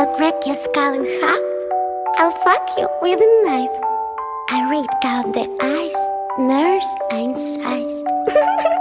I'll crack your skull in half. I'll fuck you with a knife. I read out the eyes, nerves and size.